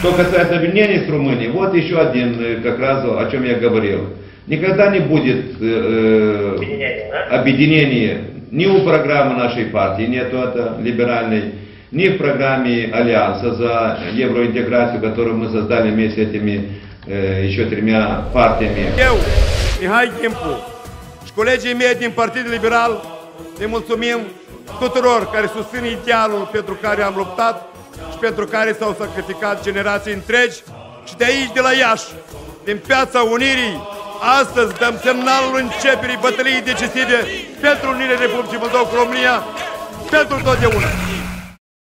Что касается объединения с Румынией, вот еще один, э, как раз о чем я говорил. Никогда не будет э, да? объединения ни у программы нашей партии, нету это либеральной, ни в программе Альянса за евроинтеграцию, которую мы создали вместе с этими э, еще тремя партиями. Eu, Mihai Chimpu și colegii mei din Partidul Liberal le mulțumim tuturor care susțin idealul pentru care am luptat și pentru care s-au sacrificat generații întregi și de aici, de la Iași, din Piața Unirii, astăzi dăm semnalul începerii bătăliei decisive pentru Unirea Republicii Moldova cu România pentru totdeauna.